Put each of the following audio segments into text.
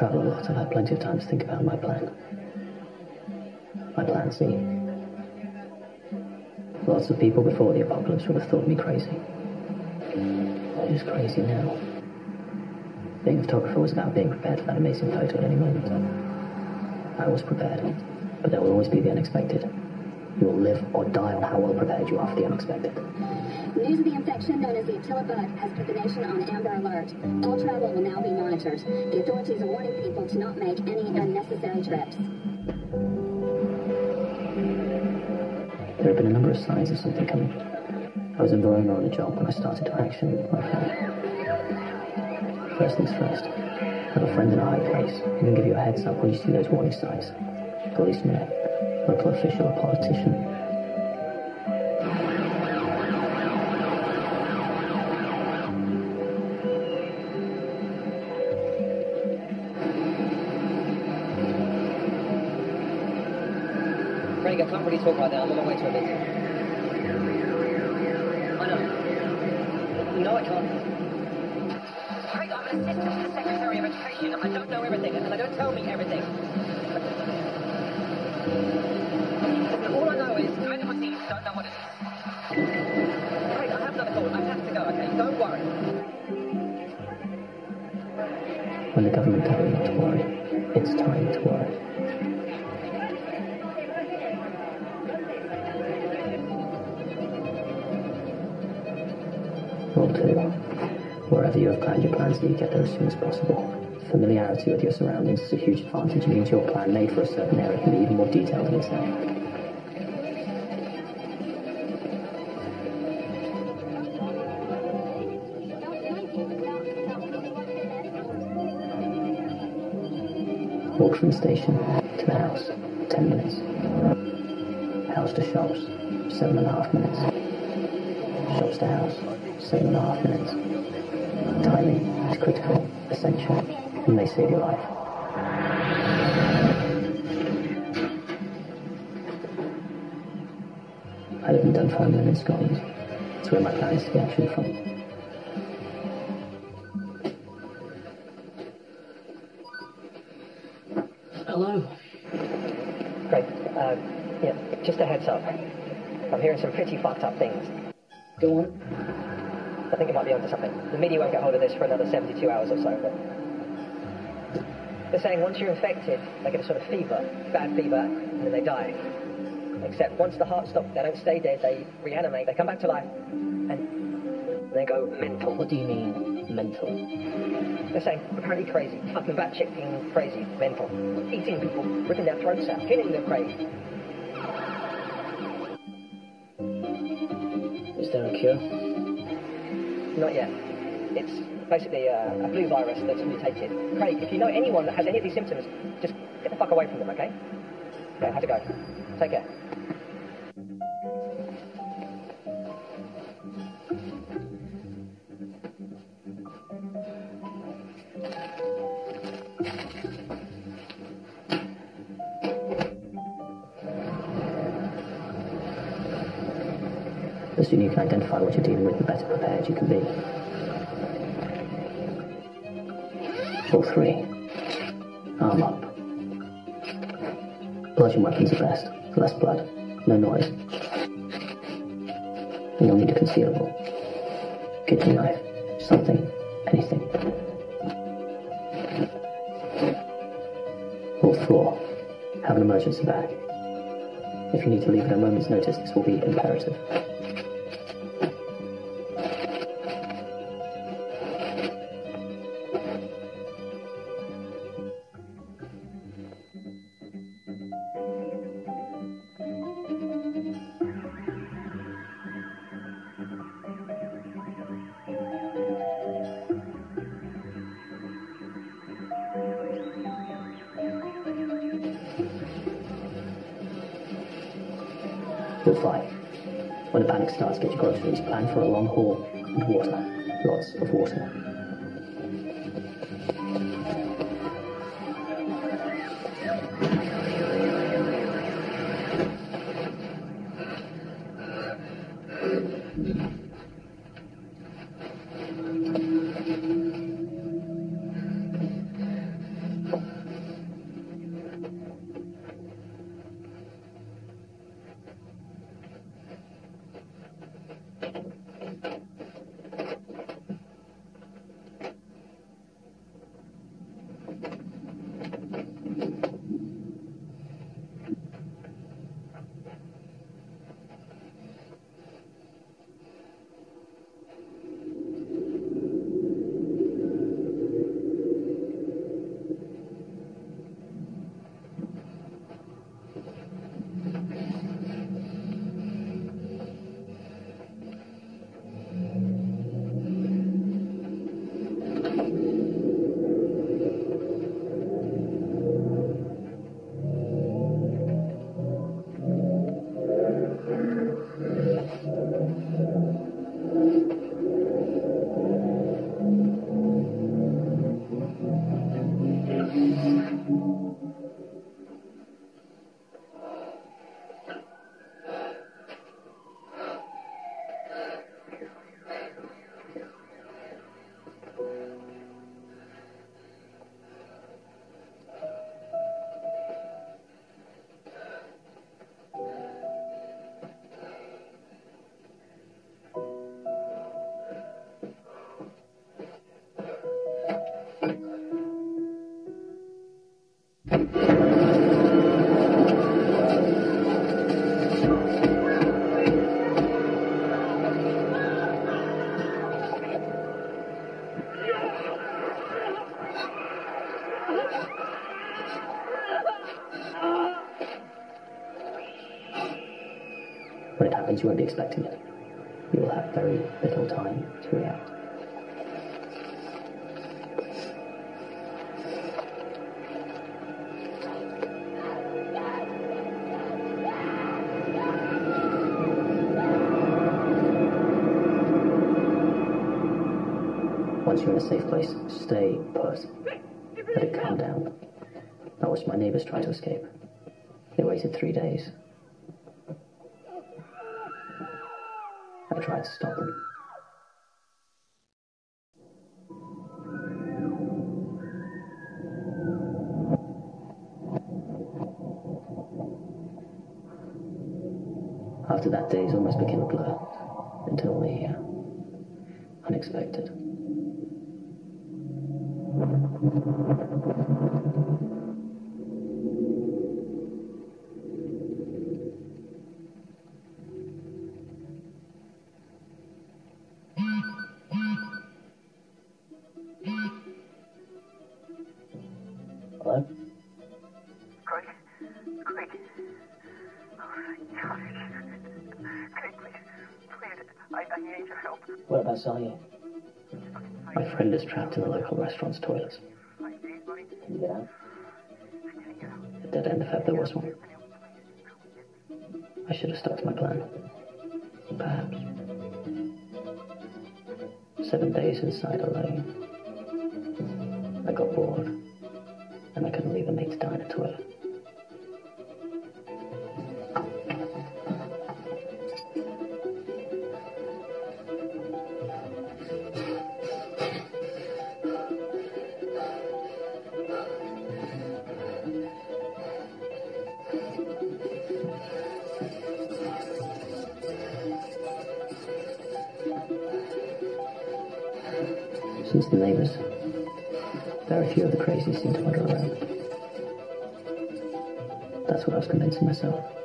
travel a lot, I've had plenty of time to think about my plan. My plan Z. Lots of people before the apocalypse would have thought me crazy. Who's crazy now? Being a photographer was about being prepared for that amazing photo at any moment. I was prepared, but there will always be the unexpected. You will live or die on how well prepared you are for the unexpected. News of the infection known as the Attila bug has put the nation on amber alert. All travel will now be monitored. The authorities are warning people to not make any unnecessary trips. There have been a number of signs of something coming. I was in Verona on a job when I started to action my friend. First things first, have a friend in a high place who can give you a heads up when you see those warning signs. Policeman, local official, or politician. Craig, I can't really talk right now. I'm on my way to a meeting. I know. Oh, no, I can't. Craig, I'm an assistant to the Secretary of Education. I don't know everything, and I don't tell me everything. When the government tell you not to worry, it's time to worry. Rule two. Wherever you have planned your plans, you get there as soon as possible. Familiarity with your surroundings is a huge advantage. It means your plan made for a certain area can be even more detailed than it's Walk from the station to the house, ten minutes. House to shops, seven and a half minutes. Shops to house, seven and a half minutes. Timing is critical, essential, and may save your life. I live in Dunfermline in Scotland. It's where my plan is to get action from. Up. I'm hearing some pretty fucked up things. Go on. I think it might be onto something. The media won't get hold of this for another 72 hours or so, but... They're saying once you're infected, they get a sort of fever, bad fever, and then they die. Except once the heart stops, they don't stay dead, they reanimate, they come back to life, and they go mental. What do you mean, mental? They're saying apparently crazy, fucking batshit being crazy, mental, eating people, ripping their throats out, killing them crazy. There a cure? Not yet. It's basically a, a flu virus that's mutated. Craig, if you know anyone that has any of these symptoms, just get the fuck away from them, okay? I have to go. Take care. You can identify what you're dealing with, the better prepared you can be. Rule three. Arm up. Bludgeon weapons are best. Less blood. No noise. And you'll need a concealable. Kitchen knife. Something. Anything. Rule four. Have an emergency bag. If you need to leave at a moment's notice, this will be imperative. Starts, get your groceries. Plan for a long haul and water. Lots of water. You won't be expecting it. You will have very little time to react. Once you're in a safe place, stay put. Let it calm down. I watched my neighbors try to escape. They waited three days. Stop them. After that, days almost became a blur until the uh, unexpected. Local restaurant's toilets. Out. A dead end if there was one. I should have stuck to my plan. Perhaps. Seven days inside alone. I got bored, and I couldn't leave a mate to die in a toilet. The neighbours, very few of the crazies seem to wander around. That's what I was convincing myself.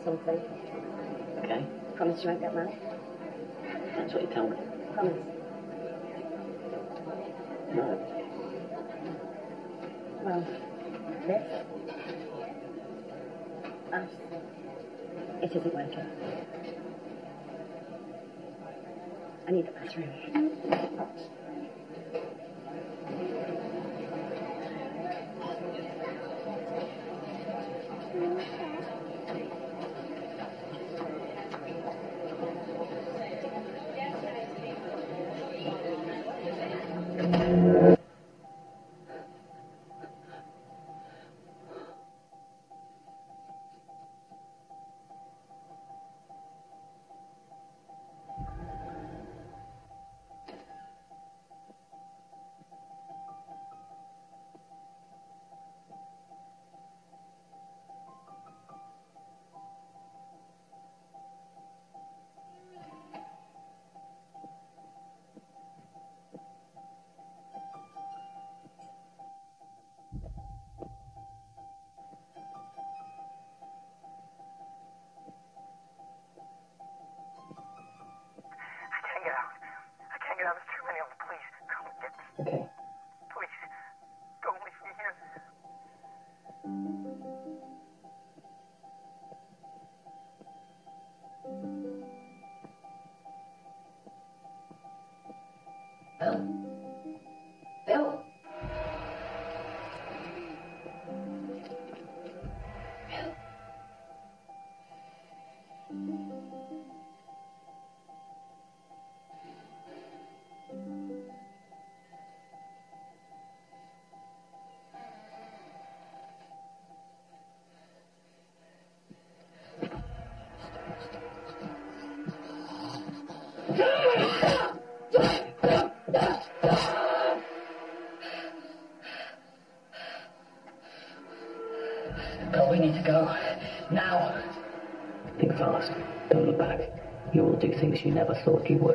You something. Okay? Promise you won't get mad. That's what you tell me. Promise. No. Well, this. Us. It isn't working. I need the bathroom. Things you never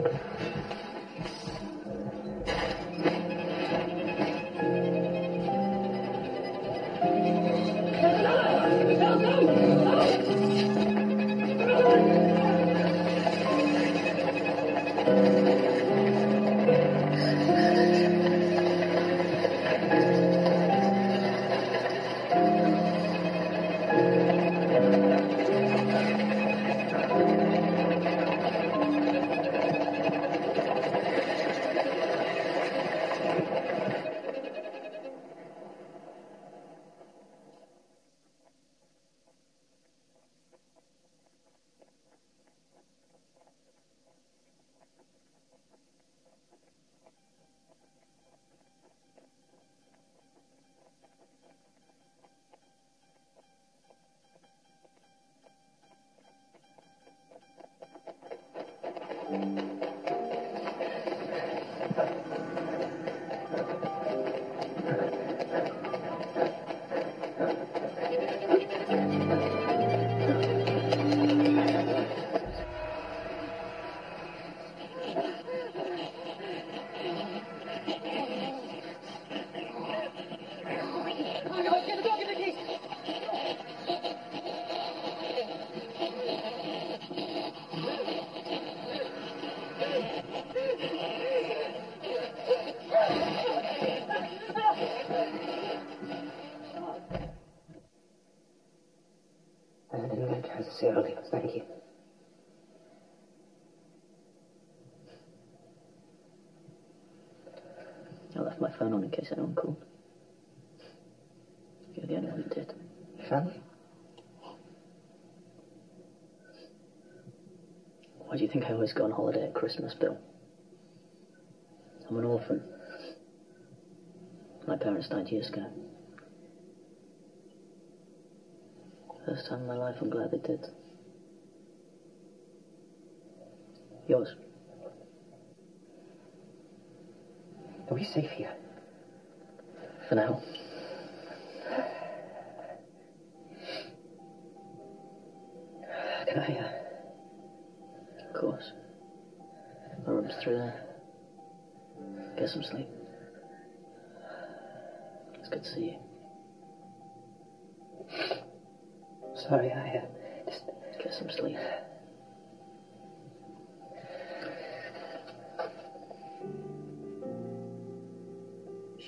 didn't get a chance to see early, but thank you. I left my phone on in case anyone called. You're the only one who did. Family? Why do you think I always go on holiday at Christmas, Bill? I'm an orphan. My parents died years ago. First time in my life, I'm glad they did. Yours? Are we safe here? For now. Can I, uh, Of course. My room's through there. Get some sleep. It's good to see you. Sorry, I, uh, just, Get some sleep.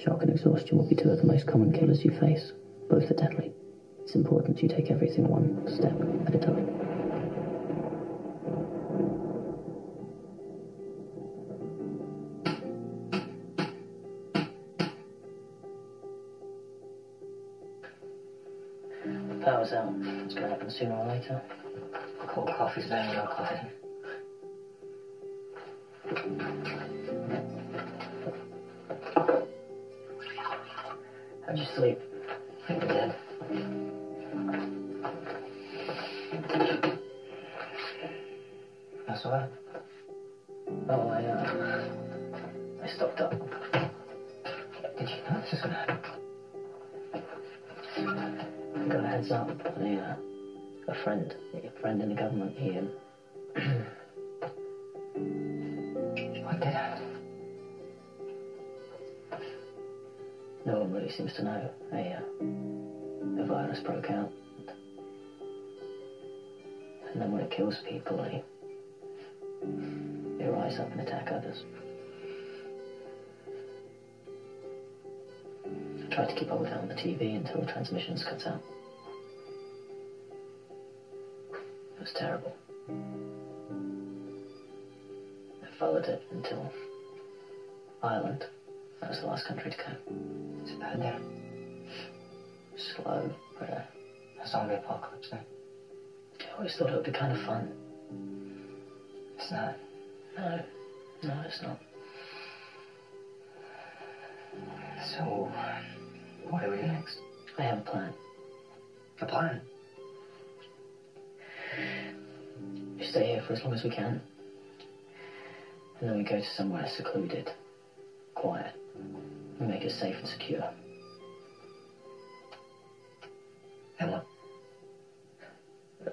Shock and exhaustion will be two of the most common killers you face. Both are deadly. It's important you take everything one step at a time. Later. cold coffee's there, no coffee. How'd you sleep? I'm dead. That's all right. Oh, I, uh, I stocked up. Did you know this was gonna happen? I got a heads up. A, uh, a friend, a friend in the government, um, What did happen? no one really seems to know. A, uh, a virus broke out. And then when it kills people, they, they rise up and attack others. I tried to keep up with it on the TV until the transmissions cut out. Terrible. I followed it until Ireland. That was the last country to go. It's bad there. Slow, but uh, A zombie apocalypse there. I always thought it would be kind of fun. It's not. No, no, it's not. So, what do we next? I have a plan. A plan? Stay here for as long as we can. And then we go to somewhere secluded, quiet, and make it safe and secure. What?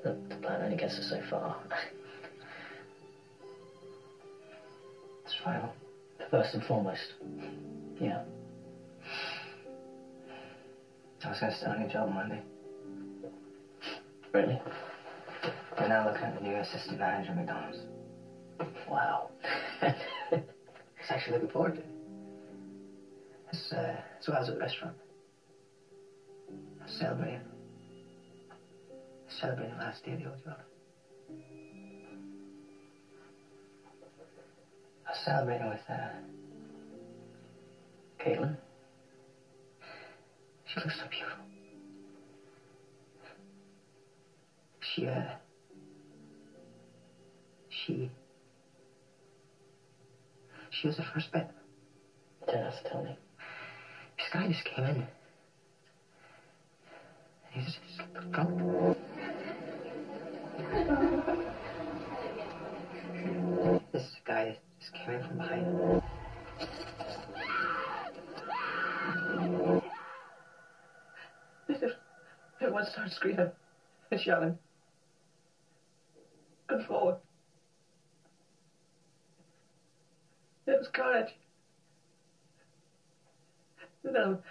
The, the plan only gets us so far. Survival. First and foremost, yeah. I was going to start a new job Monday. Really? We're now looking at the new assistant manager at McDonald's. Wow. It's actually looking forward to it. It's, uh, it's what I was at the restaurant. I was celebrating. Celebrating the last day of the old job. I was celebrating with, uh, Caitlin. She looks so beautiful. She, uh, she was the first bet. Don't tell me. This guy just came in. He's just drunk. This guy just came in from behind. Everyone started screaming and shouting. And forward. It was carnage. No.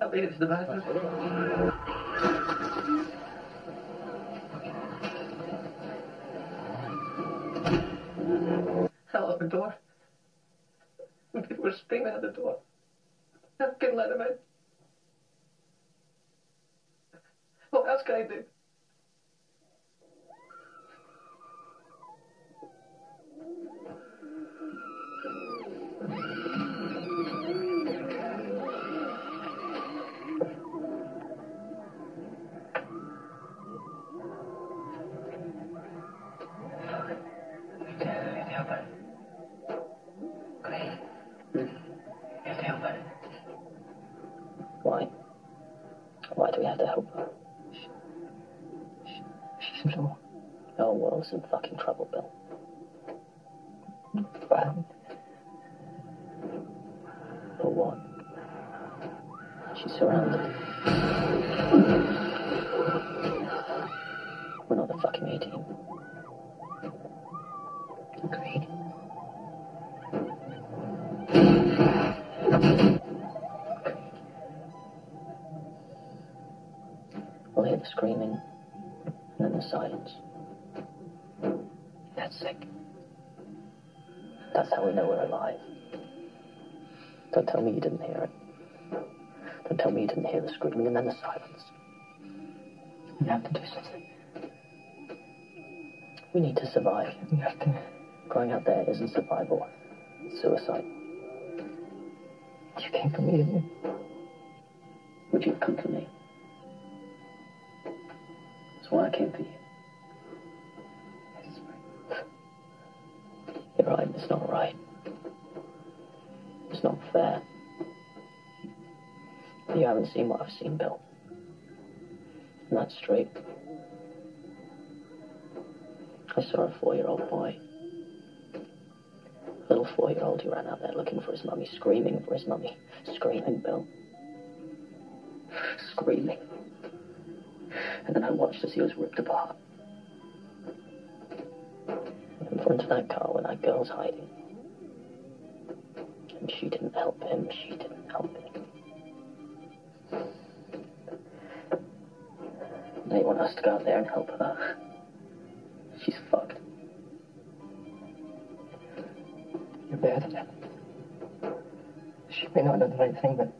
I made it to the bathroom. I opened the door. People were screaming at the door. I couldn't let them in. What else can I do? We have to help her? She's trouble. The world's in fucking trouble, Bill. But For what? She's surrounded. We're not the fucking A screaming, and then the silence. That's sick. That's how we know we're alive. Don't tell me you didn't hear it. Don't tell me you didn't hear the screaming and then the silence. We have to do something. We need to survive. We have to. Going out there isn't survival. It's suicide. You came for me, didn't you? Would you have come for me? That's why I came for you. You're right, it's not right. It's not fair. You haven't seen what I've seen, Bill. And that's straight. I saw a four-year-old boy. A little four-year-old who ran out there looking for his mummy, screaming for his mummy. Screaming, Bill. Screaming. And then I watched as he was ripped apart. In front of that car where that girl's hiding. And she didn't help him, she didn't help him. They want us to go out there and help her. She's fucked. You're better than that. She may not have done the right thing, but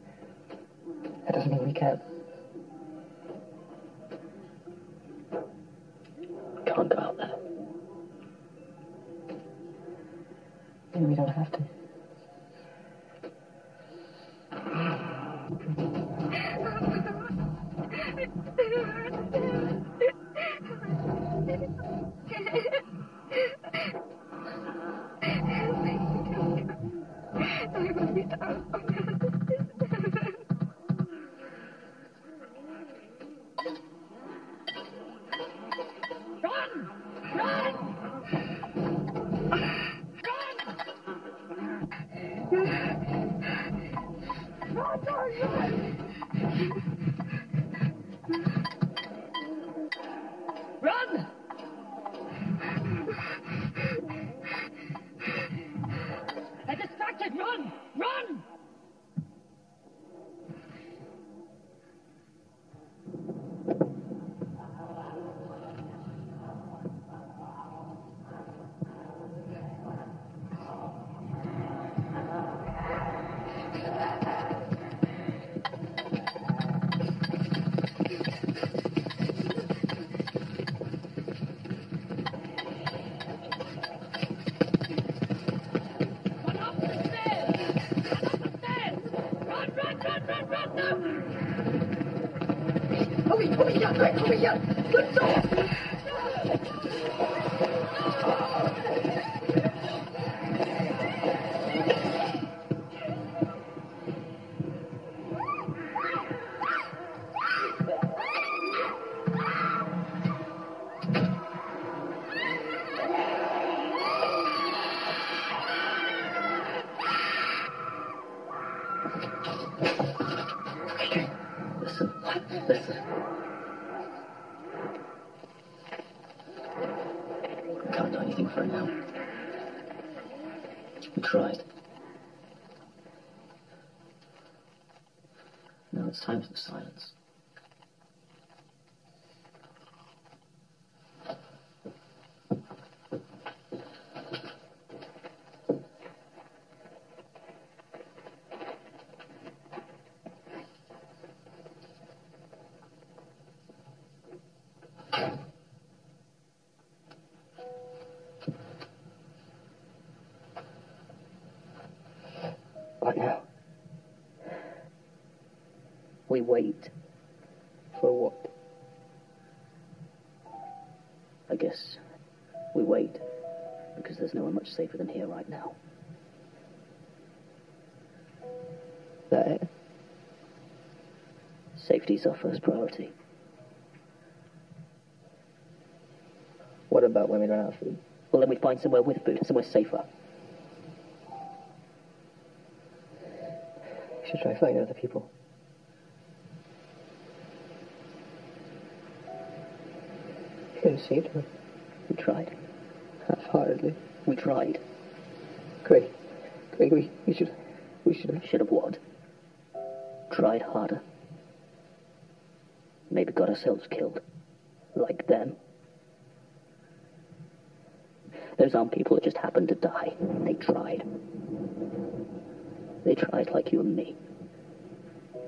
that doesn't mean we can't. talk about that. And we don't have to. I be down. Over here, quick, over here! We wait. For what? I guess we wait because there's nowhere much safer than here right now. That it? Safety's our first priority. What about when we run out of food? Well, then we find somewhere with food, somewhere safer. We should try finding other people. Have saved her. We tried. Half-heartedly. We tried. Craig. Craig, we, we should... We should have... Should have what? Tried harder. Maybe got ourselves killed. Like them. Those aren't people that just happened to die. They tried. They tried like you and me.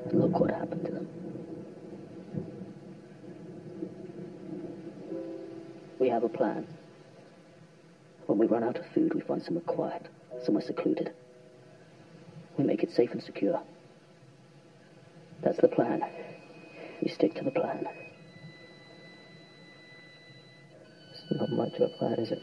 And look what happened to them. We have a plan. When we run out of food, we find somewhere quiet, somewhere secluded. We make it safe and secure. That's the plan. We stick to the plan. It's not much of a plan, is it?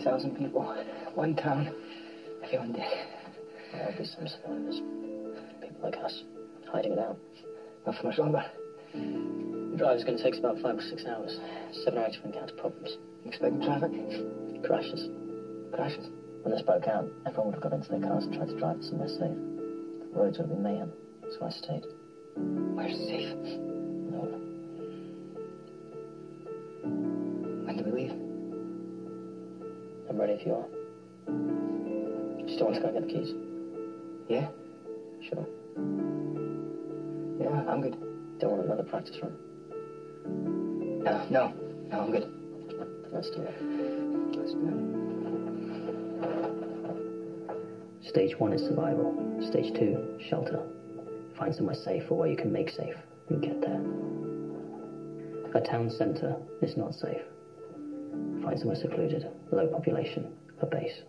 50,000 people. One town. Everyone dead. There'll be some survivors. People like us, hiding it out. Not for much longer. The drive's going to take us about five or six hours. Seven or eight to encounter problems. Expecting traffic? Crashes. Crashes? When this broke out, everyone would have got into their cars and tried to drive to somewhere safe. The roads would have been mayhem, so I stayed. Where's safe? Ready if you are. Just don't want to go get the keys. Yeah? Sure. Yeah, I'm good. Don't want another practice run. No, no. No, I'm good. Let's do it. Let's do it. Stage one is survival. Stage two, shelter. Find somewhere safe or where you can make safe and get there. A town centre is not safe. Find somewhere secluded, low population, a base.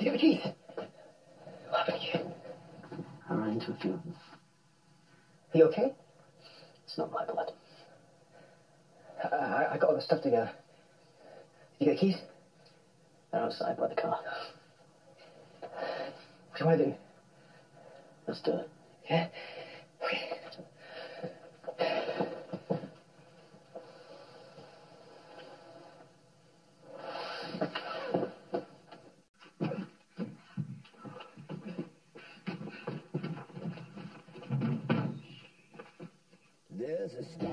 Keith. What happened to you? I ran into a few of them. Are you okay? It's not my blood. I, I, I got all the stuff together. You get the keys? They're outside by the car. What do you want to do? Let's do it. Yeah? There's a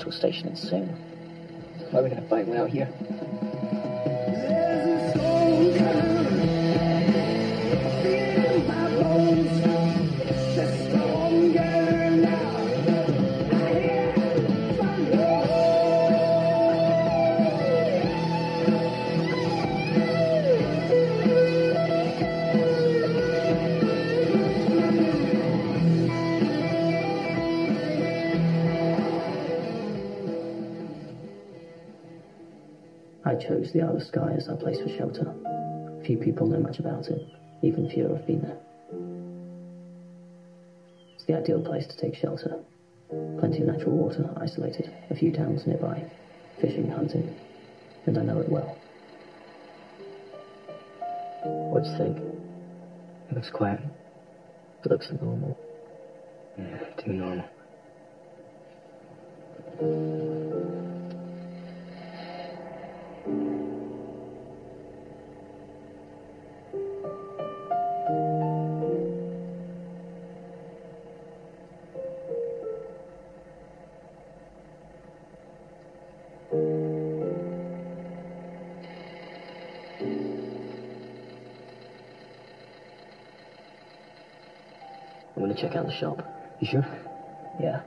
petrol station and soon. Why are we going to find one out here? Skye as our place for shelter. Few people know much about it, even fewer have been there. It's the ideal place to take shelter. Plenty of natural water, isolated, a few towns nearby, fishing, hunting, and I know it well. What do you think? It looks quiet. It looks normal. Yeah, too normal. Check out the shop. You sure? Yeah.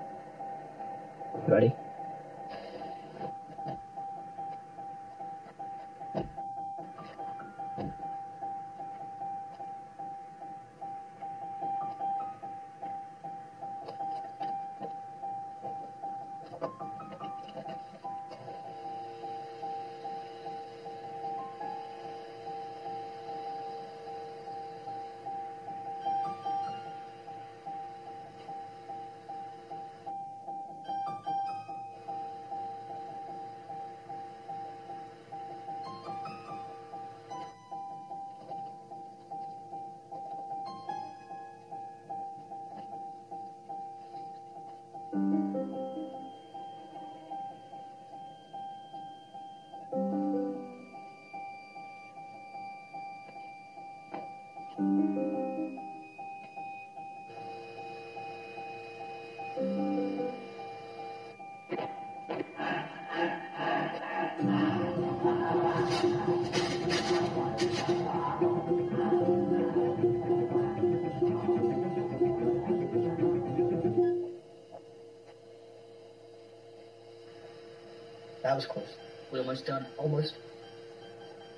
almost.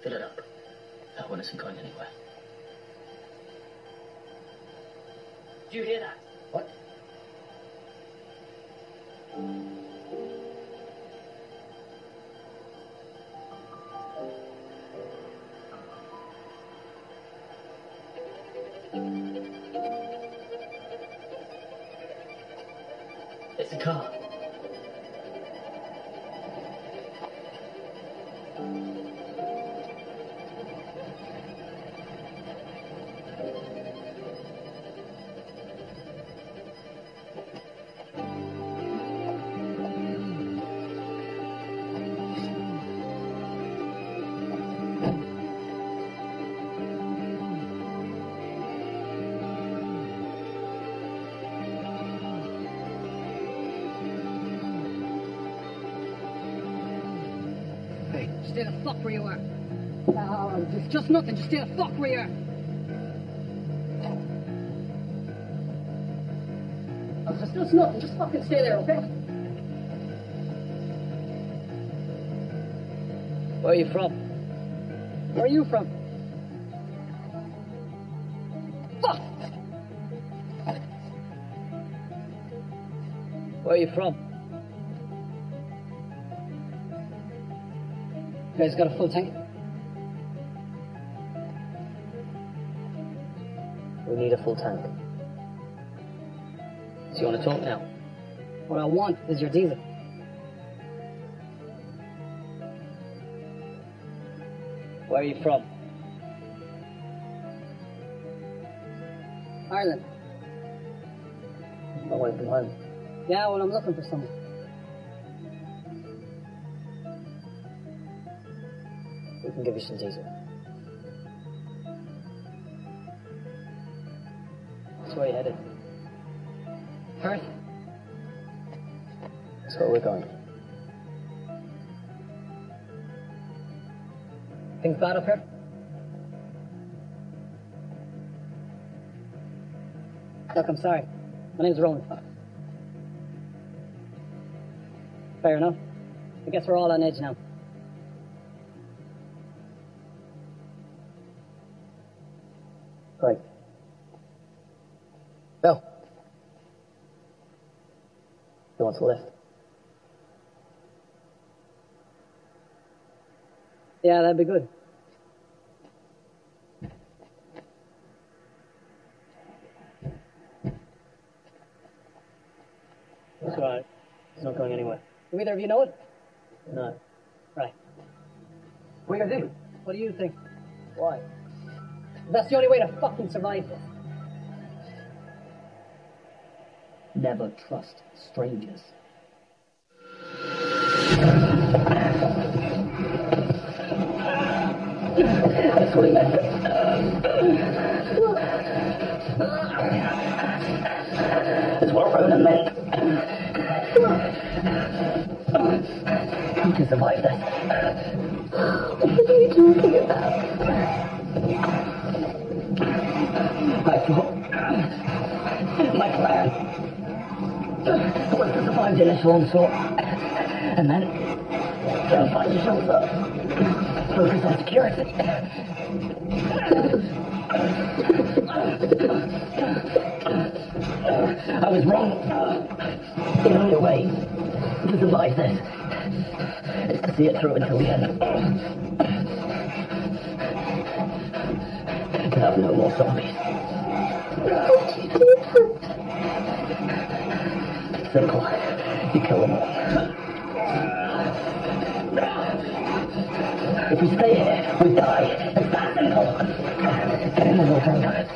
Fill it up. That one isn't going anywhere. Do you hear that? What? It's a car. Stay the fuck where you are. Oh, no, just, just nothing. Just stay the fuck where you are. Oh, just, just nothing. Just fucking stay there, okay? where are you from? Where are you from? Fuck! Where are you from? You guys got a full tank? We need a full tank. So you want to talk now? What I want is your diesel. Where are you from? Ireland. I Away from home. Yeah, well, I'm looking for someone. Give you some diesel. That's where you're headed. Perth? That's where we're going. Things bad up here? Look, I'm sorry. My name's Roland Fox. Fair enough. I guess we're all on edge now. Want to lift? Yeah, that'd be good. That's right. It's not going anywhere. Do either of you know it? No. Right. What are you gonna do? What do you think? Why? That's the only way to fucking survive this. Never trust strangers. He meant. That's what Ronan meant. You can survive this. What are you talking about? I thought my plan to onslaught and then find a. Focus on security. I was wrong. The only way to survive this is to see it through until the end. To have no more zombies. Simple. You kill them. If we stay here, we die. Get in the water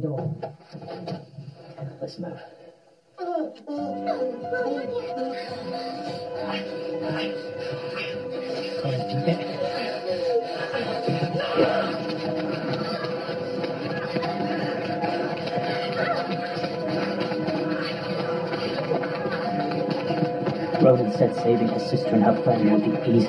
door. Let's move. Roland said saving his sister and her friend would be easy.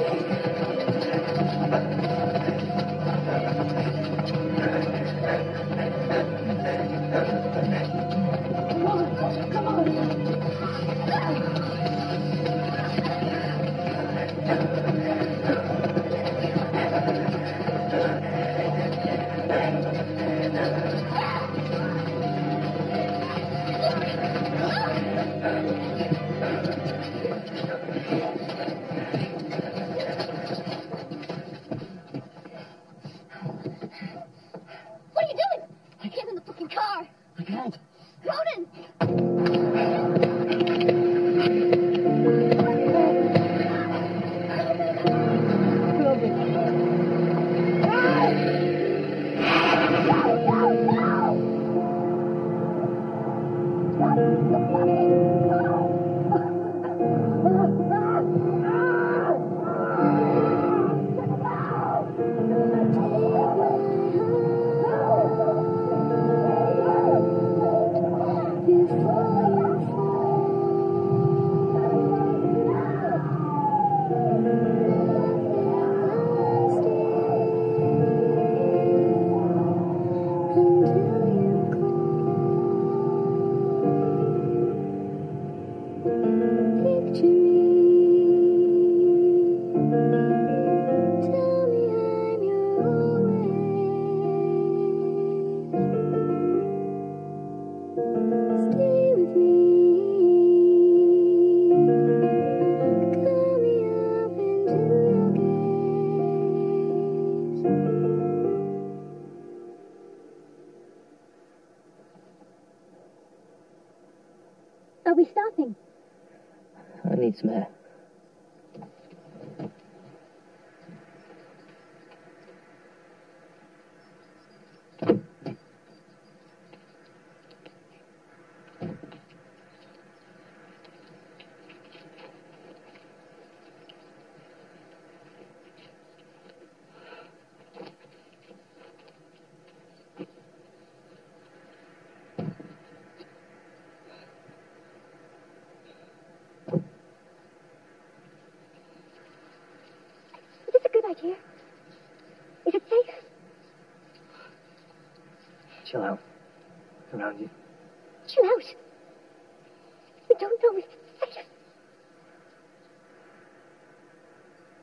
Is this a good idea? Is it safe? Chill out. Around you. Chill out. We don't know if it's safe.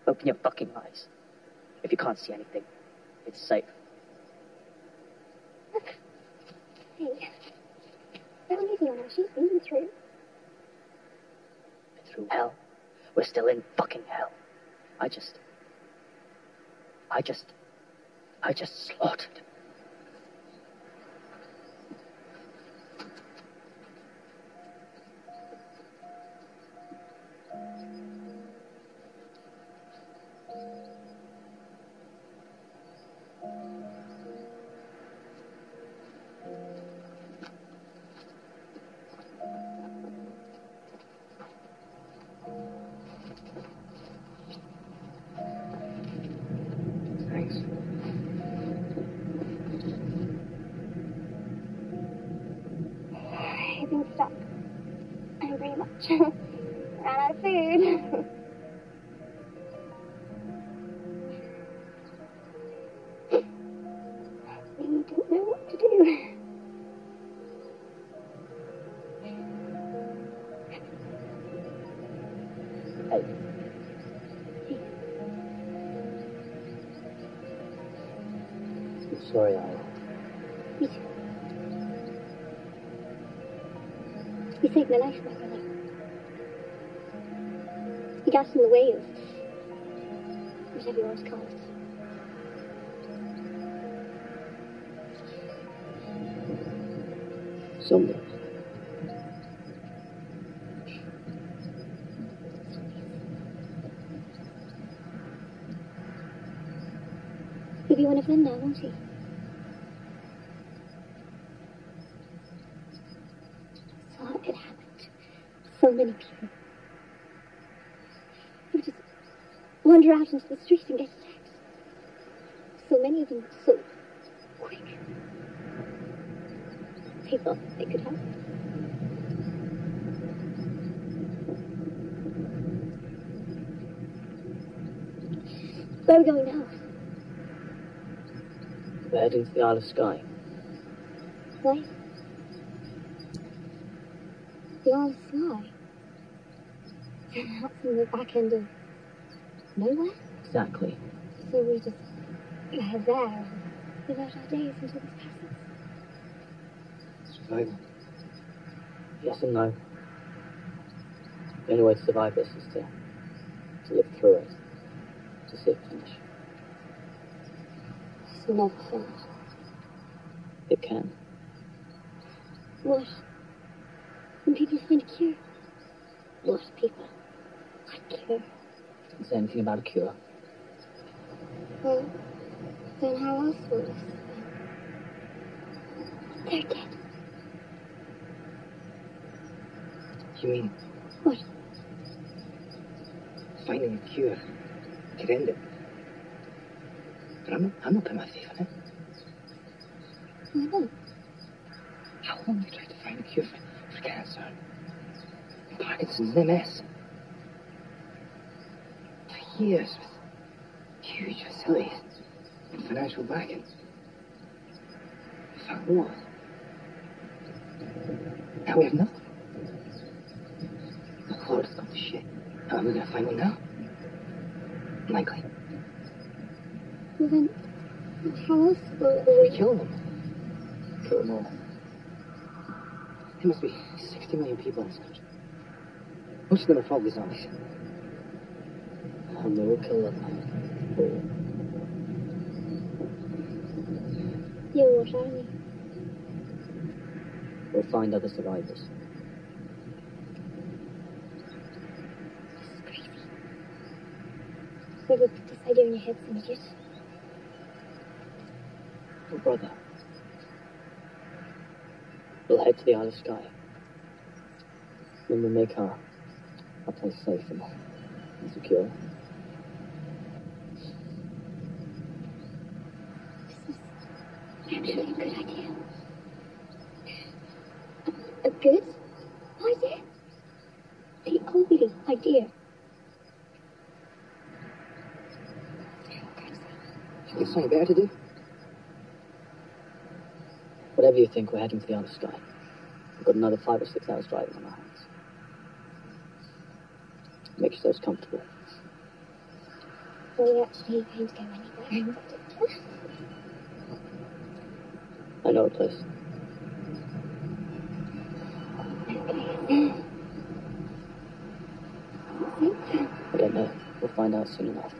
Open your fucking eyes. If you can't see anything, it's safe. Look. Hey, that easy on her. She's been through. Through hell. We're still in fucking hell. I just. I just. I just slaughtered. I'm very much ran out of food. we didn't know what to do. Hey. Sorry, I. You saved my life, You in the way of whatever you want to call it. Zombies. He'll be one of them now, won't he? Saw it happened. So many people. They would just wander out into the street and get attacked. So many of them so quick. They thought they could help. Are we going now? We're heading to the Isle of Skye. Why? The Isle of Skye. That's in the back end of nowhere. Exactly. So we just lie there and live out our days until this passes. Survival. Yes and no. The only way to survive this is to, to live through it. To it finish. It's finished. It can. What? When people find a cure? What people? What cure? Didn't say anything about a cure. Well, then how else will this They're dead. You mean What? finding a cure could end it? But I'm not, I'm not putting my in it. Why not? How long have you tried to find a cure for, for cancer? And Parkinson's and MS? For years with huge facilities and financial backing. We found one. Now we have nothing. The Florida's gone to shit. How are we gonna find one now? Likely. Well then, how else will We we... kill them. Kill them all. There must be 60 million people in this country. Most of them are probably zombies. And we will kill them. All. Yeah, what army? We'll find other survivors. This is crazy. You put this idea in your head, some idiot? Your brother. We'll head to the of Skye. Then we'll make our, our place safe and, and secure. Actually, a good idea. A, a good idea? The only idea. You got something better to do? Whatever you think, we're heading to the of Skye. We've got another five or six hours driving on our hands. Make yourselves comfortable. Are we actually going to go anywhere? I know a place. I don't know. We'll find out soon enough.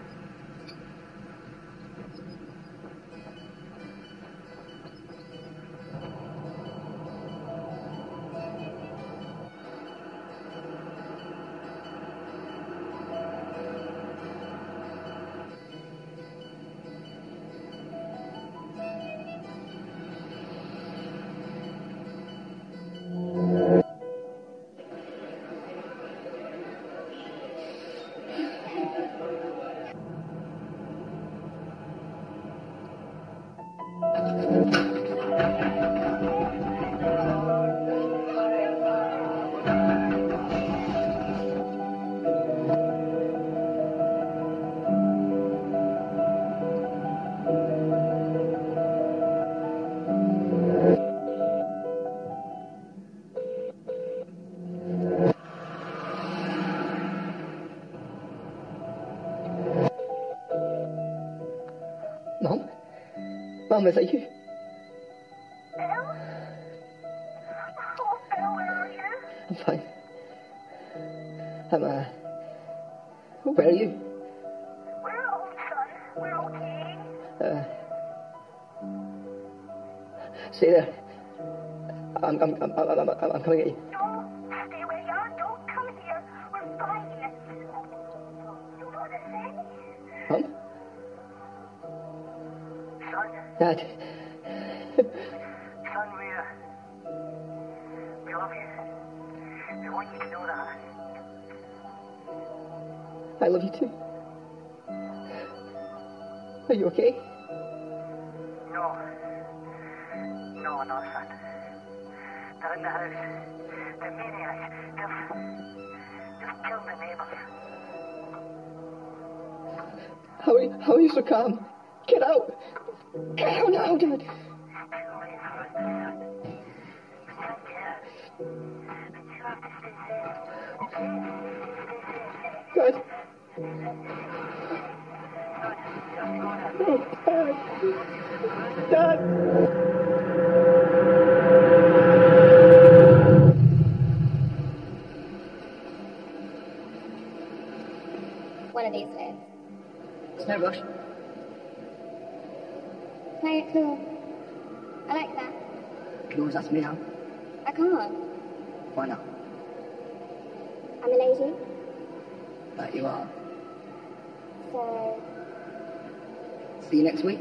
Mom, is that you? Oh, Al, where are you? I'm fine. I'm, uh... Where are you? We're old, son. We're okay. Uh... Stay there. I'm, I'm, I'm, I'm, I'm, I'm coming at you. I love you too. Are you okay? No. No, no, son. They're in the house. The maniacs. They've, they've killed the neighbors. How are you, how are you so calm? You can always ask me out. I can't. Why not? I'm a lady, But you are. so See you next week.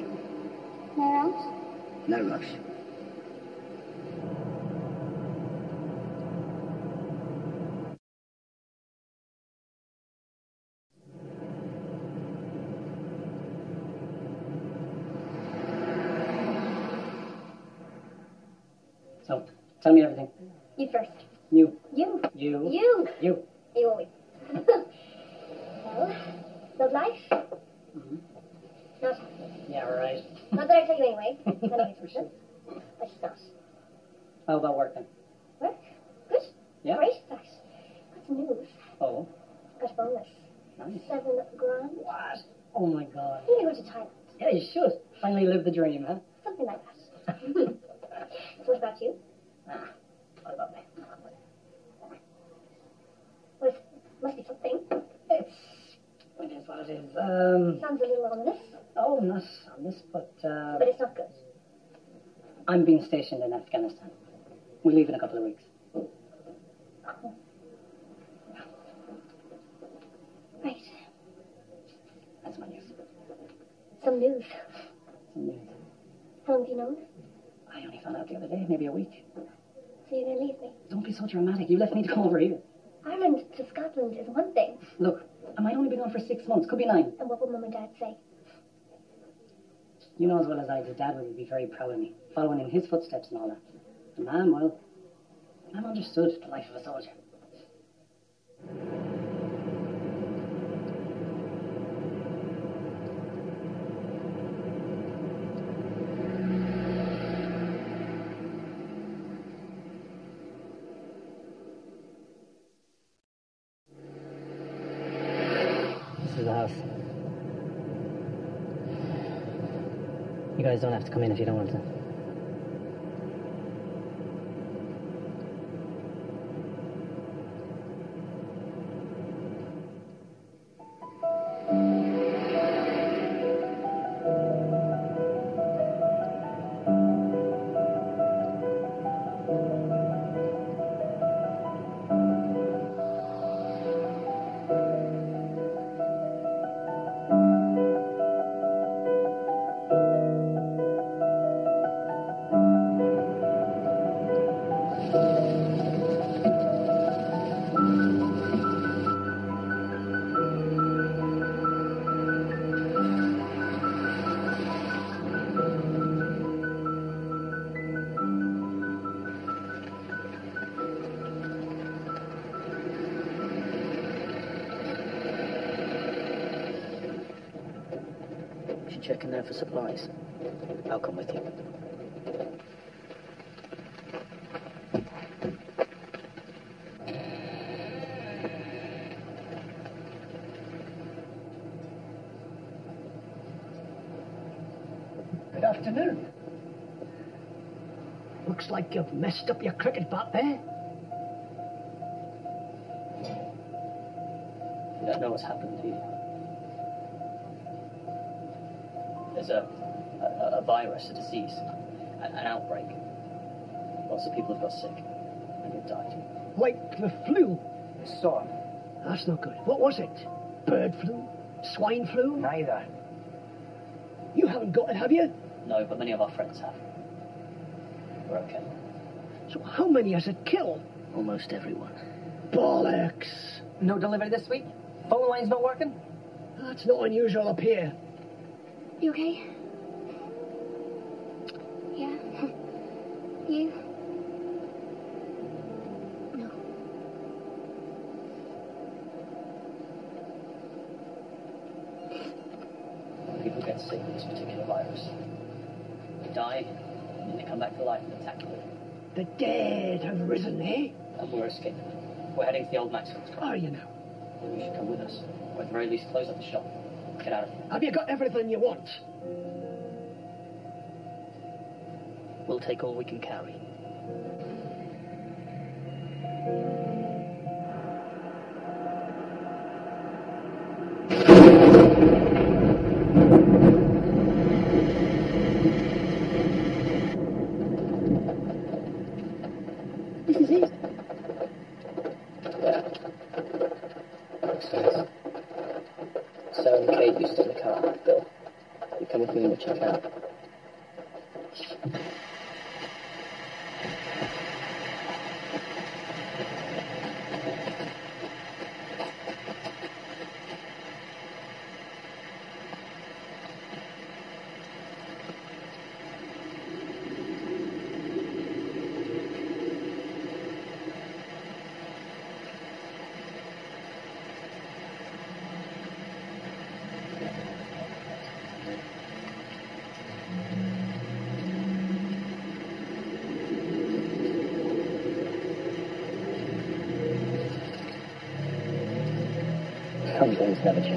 no rush. No rush. So, tell me everything. You first. You. You. You. You. You. You always. well, love life? Not happening. Yeah, right. Not that I tell you anyway. Anyway, for sure. But it's not. How about work then? Work? Good. Yeah? Great. Thanks. Got some news. Oh, Got a bonus. nice. Seven grand. What? Oh my god. You go to Thailand. Yeah, you should. Finally live the dream, huh? Something like that. so what about you? Ah, what about me? Well, it must be something. It's. It is what it is. Um. Sounds a little ominous, Oh, not on this, but, uh. but it's not good. I'm being stationed in Afghanistan. We leave in a couple of weeks. Right. That's my news. Some news. Some news. How long have you known? I only found out the other day, maybe a week. So you're going to leave me? Don't be so dramatic. You left me to come over here. Ireland to Scotland is one thing. Look, I might only be gone for six months, could be nine. And what will mum and dad say? You know as well as I do, Dad would be very proud of me, following in his footsteps and all that. And Mom, well, Mom understood the life of a soldier. This is the house. You guys don't have to come in if you don't want to. checking there for supplies. I'll come with you. Good afternoon. Looks like you've messed up your cricket bat there. You don't know what's happened. Virus, a disease, an, an outbreak. Lots of people have got sick and have died. Like the flu. Sort. That's not good. What was it? Bird flu? Swine flu? Neither. You haven't got it, have you? No, but many of our friends have. We're okay. So how many has it killed? Almost everyone. Bollocks. No delivery this week? Phone line's not working? That's not unusual up here. You okay? Yeah. You? No. When people get sick with this particular virus, they die, and then they come back to life and attack you. The dead have risen, eh? And we're escaping. We're heading to the old Maximum's car. Are you now? You should come with us. Or at the very least, close up the shop. Get out of here. Have you got everything you want? We'll take all we can carry. Some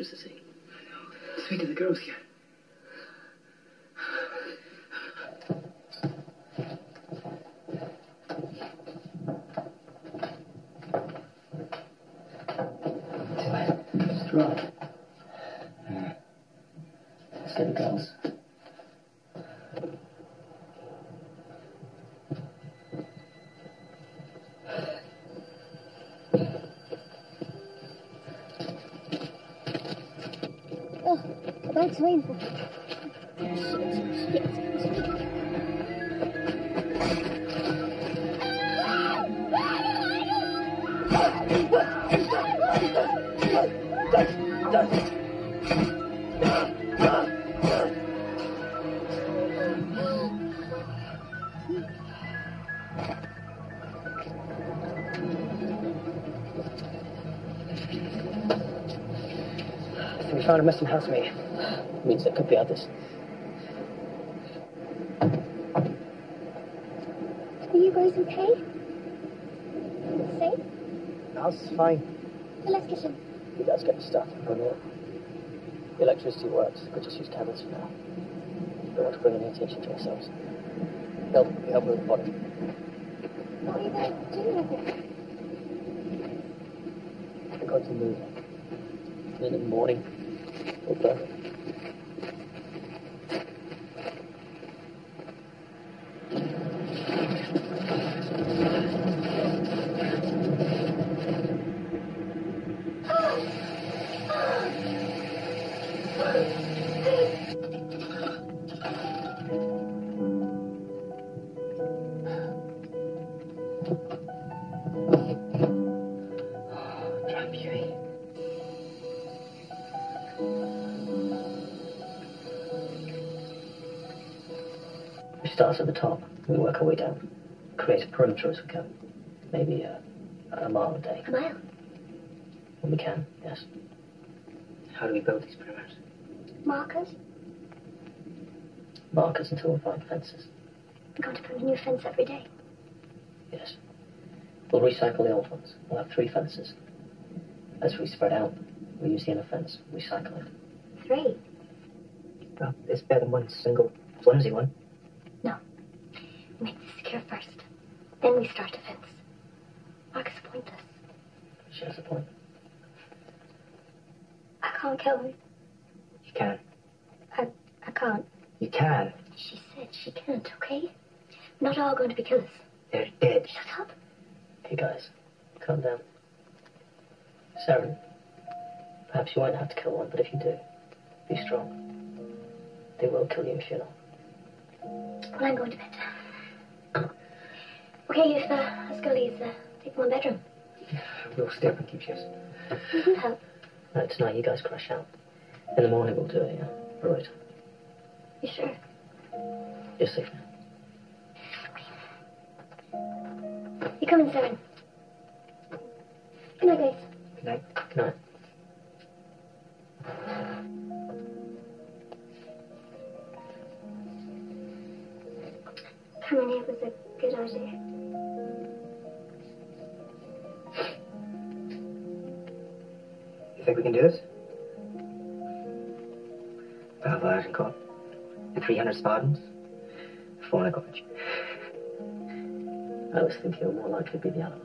Electricity. Speak to the girls here. Time. We found a missing housemaid. Means there could be others. Are you guys okay? Safe? That's fine. Get in. You guys get the stuff. Run away. The electricity works. We'll just use tablets for now. We want to bring any attention to ourselves. Help, help with the body. What are you going to do with it? We're going to move. And in the morning, we'll burn it. Maybe uh, a mile a day. A mile. When we can, yes. How do we build these perimeters? Markers. Markers until we find fences. We're going to put a new fence every day. Yes. We'll recycle the old ones. We'll have three fences. As we spread out, we use the inner fence, recycle it. Three. Well, it's better than one single flimsy one. No. We make this secure first. Then we start a fence. Marcus is pointless. She has a point. I can't kill him. You can. I, I can't. You can. She said she can't, okay? We're not all going to be killers. They're dead. Shut up. Okay, guys, calm down. Saren, perhaps you won't have to kill one, but if you do, be strong. They will kill you if you're not. Well, I'm going to bed. Okay, if uh, Scully's uh, take my bedroom. We'll stay up and keep shifts. You can help. No, tonight you guys crash out. In the morning we'll do it, yeah? right. You sure? You're safe now. You come in seven. Good night, guys. Good night. Good night. Coming here was a good idea. You think we can do this? Valvard and got the 300 Spartans, four in a gorge. I was thinking it would more likely be the Alamo.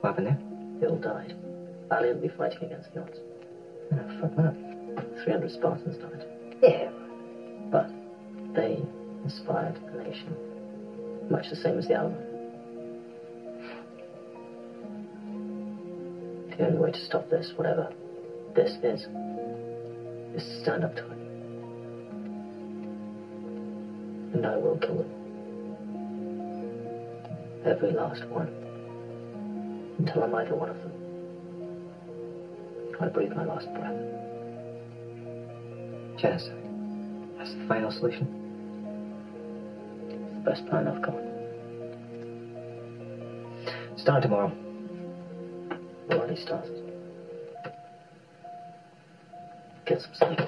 What happened there? They all died. Valiantly fighting against the odds. Oh, fuck that. 300 Spartans died. Yeah. But they inspired a nation, much the same as the Alamo. The only way to stop this, whatever this is, is to stand up to it. And I will kill them. Every last one. Until I'm either one of them. I breathe my last breath. Genocide. That's the final solution. It's the best plan I've got. Start tomorrow. Already started. Get some sleep.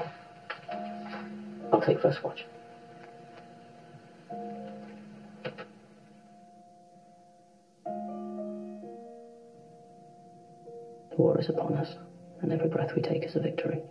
I'll take first watch. The war is upon us, and every breath we take is a victory.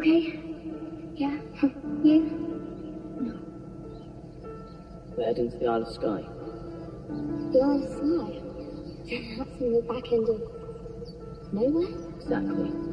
Okay? Yeah? you? We're heading to the Isle of Skye. The Isle of Skye. That's in the back end of nowhere? Exactly.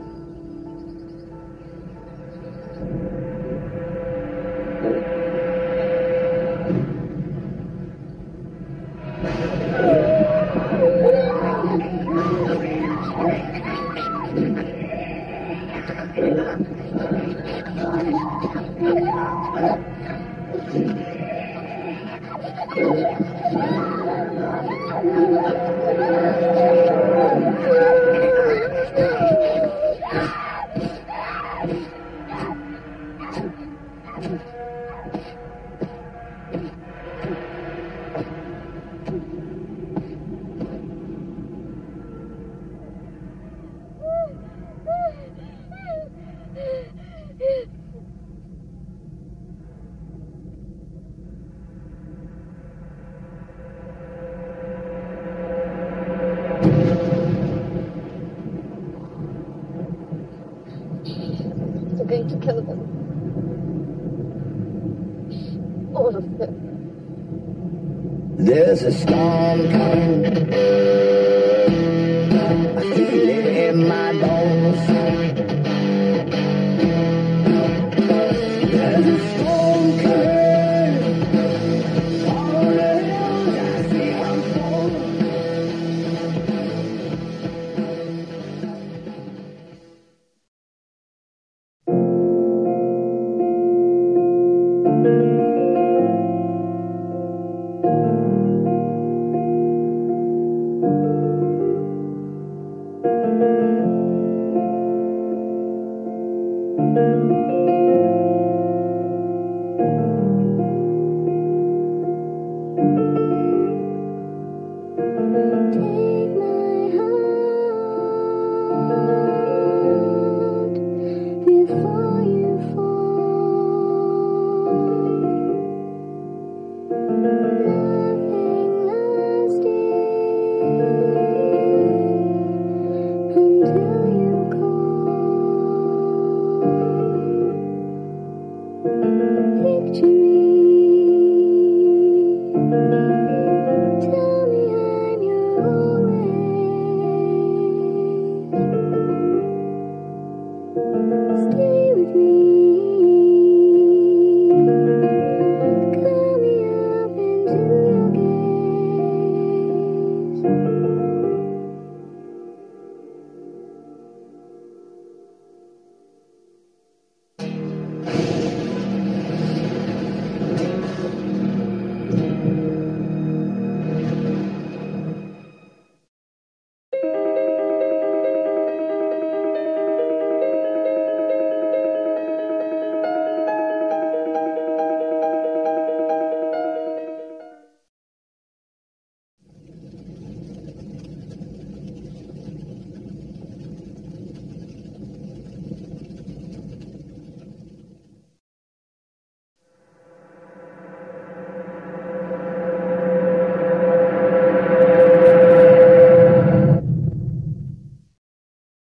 There's a storm coming.